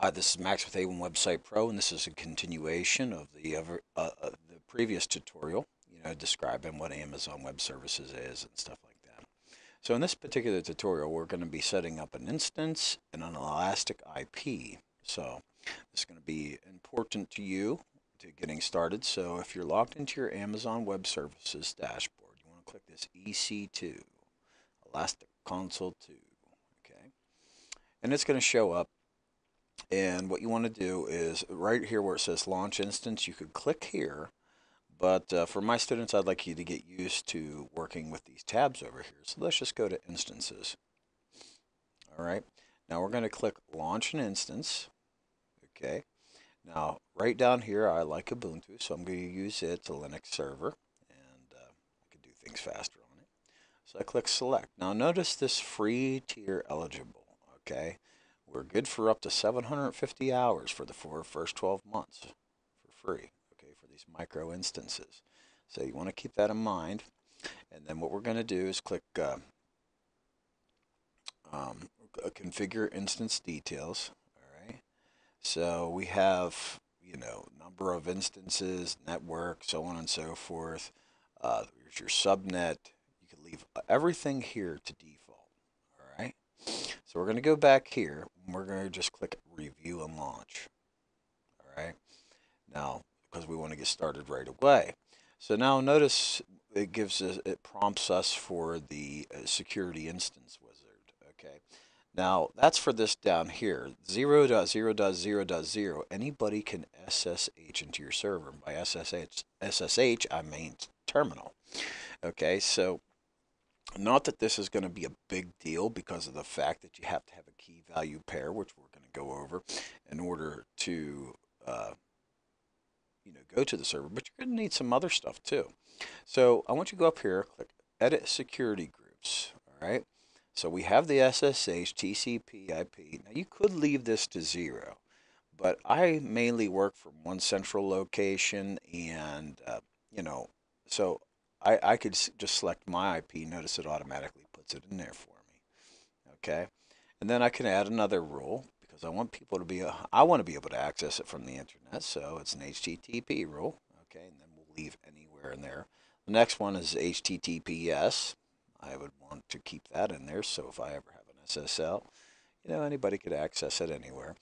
Hi, this is Max with A1 Website Pro, and this is a continuation of the ever, uh, uh, the previous tutorial, you know, describing what Amazon Web Services is and stuff like that. So in this particular tutorial, we're going to be setting up an instance and an Elastic IP. So this is going to be important to you to getting started. So if you're logged into your Amazon Web Services dashboard, you want to click this EC2, Elastic Console 2, okay? And it's going to show up and what you want to do is right here where it says launch instance, you could click here. But uh, for my students, I'd like you to get used to working with these tabs over here. So let's just go to instances. All right. Now we're going to click launch an instance. Okay. Now right down here, I like Ubuntu, so I'm going to use it to Linux server. And uh, I can do things faster on it. So I click select. Now notice this free tier eligible. Okay. We're good for up to 750 hours for the four first 12 months for free, okay, for these micro instances. So you want to keep that in mind. And then what we're going to do is click uh, um, configure instance details. All right. So we have, you know, number of instances, network, so on and so forth. Uh, there's your subnet. You can leave everything here to default. So we're going to go back here we're going to just click review and launch. All right. Now, because we want to get started right away. So now notice it gives us, it prompts us for the uh, security instance wizard. Okay. Now that's for this down here, 0.0.0.0. Anybody can SSH into your server. And By SSH, SSH, I mean terminal. Okay, so not that this is going to be a big deal because of the fact that you have to have a key value pair, which we're going to go over in order to uh, you know, go to the server, but you're going to need some other stuff too. So I want you to go up here, click Edit Security Groups, all right? So we have the SSH, TCP, IP. Now you could leave this to zero, but I mainly work from one central location and, uh, you know, so I, I could just select my IP. Notice it automatically puts it in there for me. Okay. And then I can add another rule because I want people to be, uh, I want to be able to access it from the internet. So it's an HTTP rule. Okay. And then we'll leave anywhere in there. The next one is HTTPS. I would want to keep that in there. So if I ever have an SSL, you know, anybody could access it anywhere.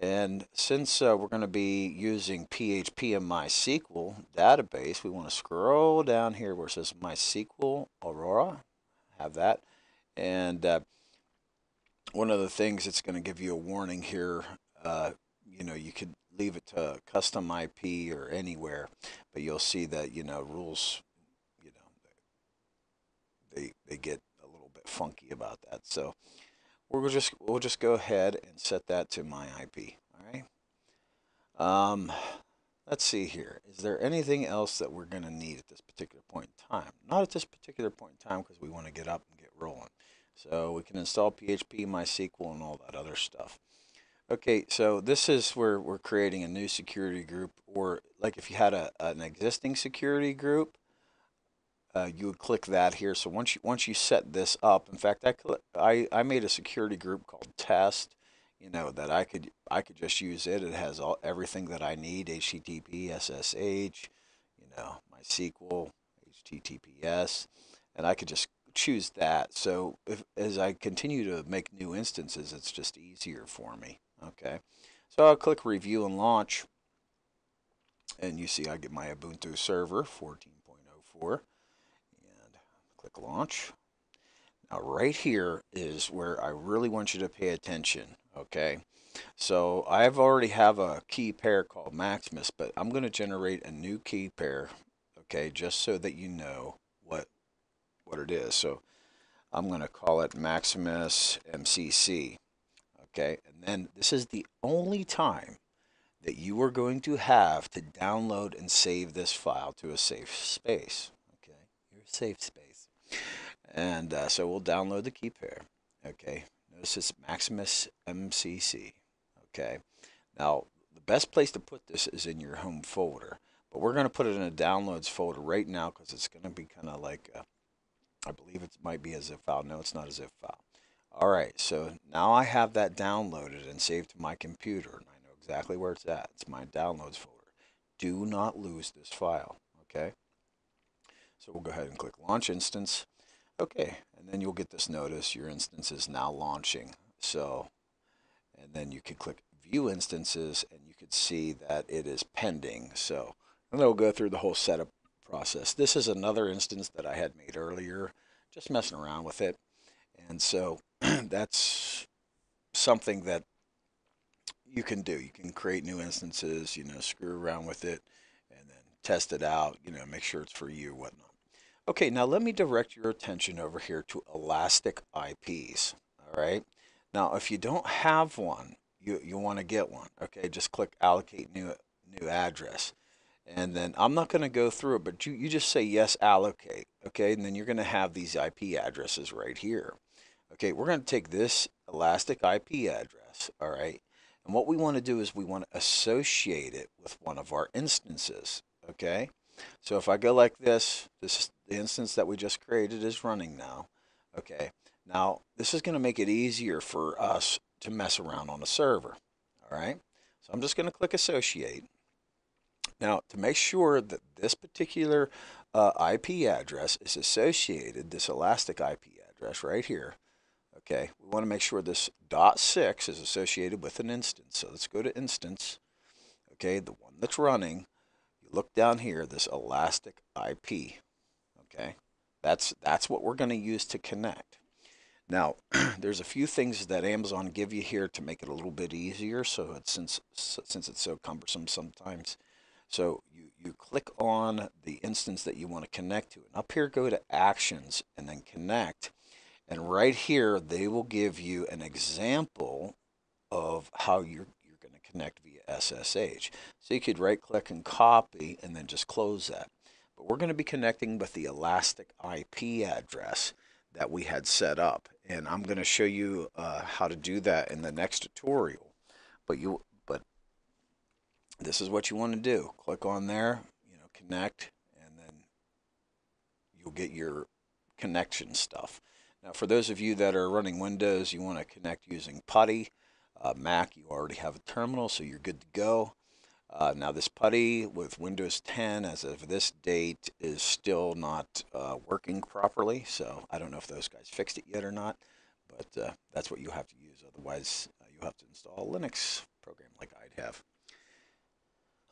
And since uh, we're going to be using PHP and MySQL database, we want to scroll down here where it says MySQL Aurora. Have that. And uh, one of the things it's going to give you a warning here, uh, you know, you could leave it to custom IP or anywhere, but you'll see that, you know, rules, you know, they, they get a little bit funky about that. So we'll just we'll just go ahead and set that to my IP. All right. Um, let's see here. Is there anything else that we're going to need at this particular point in time? Not at this particular point in time because we want to get up and get rolling. So we can install PHP, MySQL, and all that other stuff. Okay, so this is where we're creating a new security group, or like if you had a, an existing security group, uh, you would click that here. So once you once you set this up, in fact, I I I made a security group called test. You know that I could I could just use it. It has all everything that I need: HTTP, SSH, you know, MySQL, HTTPS, and I could just choose that. So if, as I continue to make new instances, it's just easier for me. Okay, so I'll click Review and Launch, and you see I get my Ubuntu server 14.04 Click launch. Now right here is where I really want you to pay attention, okay? So I've already have a key pair called Maximus, but I'm going to generate a new key pair, okay, just so that you know what what it is. So I'm going to call it Maximus MCC, okay? And then this is the only time that you are going to have to download and save this file to a safe space, okay? Your safe space. And uh, so we'll download the key pair. Okay. Notice it's Maximus MCC. Okay. Now, the best place to put this is in your home folder. But we're going to put it in a downloads folder right now because it's going to be kind of like, a, I believe it might be a zip file. No, it's not a zip file. All right, so now I have that downloaded and saved to my computer, and I know exactly where it's at. It's my downloads folder. Do not lose this file, okay? So we'll go ahead and click Launch Instance. Okay, and then you'll get this notice, your instance is now launching. So, and then you can click View Instances, and you can see that it is pending. So, and then we'll go through the whole setup process. This is another instance that I had made earlier, just messing around with it. And so that's something that you can do. You can create new instances, you know, screw around with it and then test it out, you know, make sure it's for you, whatnot. Okay, now let me direct your attention over here to Elastic IPs. All right. Now, if you don't have one, you, you want to get one. Okay, just click allocate new new address. And then I'm not going to go through it, but you, you just say yes, allocate. Okay, and then you're going to have these IP addresses right here. Okay, we're going to take this elastic IP address, all right, and what we want to do is we want to associate it with one of our instances, okay? So if I go like this, this the instance that we just created is running now, okay? Now, this is going to make it easier for us to mess around on a server, all right? So I'm just going to click associate. Now, to make sure that this particular uh, IP address is associated, this elastic IP address right here, Okay, we want to make sure this dot six is associated with an instance. So let's go to instance. Okay, the one that's running. Look down here, this elastic IP. Okay, that's that's what we're going to use to connect. Now, there's a few things that Amazon give you here to make it a little bit easier. So it's since since it's so cumbersome sometimes. So you, you click on the instance that you want to connect to. And up here, go to Actions and then Connect. And right here, they will give you an example of how you're, connect via SSH. So you could right click and copy and then just close that. But we're going to be connecting with the Elastic IP address that we had set up. And I'm going to show you uh, how to do that in the next tutorial. But you, but this is what you want to do. Click on there, you know, connect, and then you'll get your connection stuff. Now, for those of you that are running Windows, you want to connect using PuTTY. Uh, Mac, you already have a terminal, so you're good to go. Uh, now, this PuTTY with Windows 10 as of this date is still not uh, working properly, so I don't know if those guys fixed it yet or not, but uh, that's what you have to use. Otherwise, uh, you have to install a Linux program like I'd have.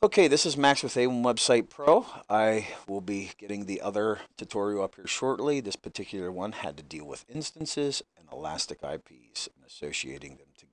Okay, this is Max with A1 Website Pro. I will be getting the other tutorial up here shortly. This particular one had to deal with instances and elastic IPs and associating them together.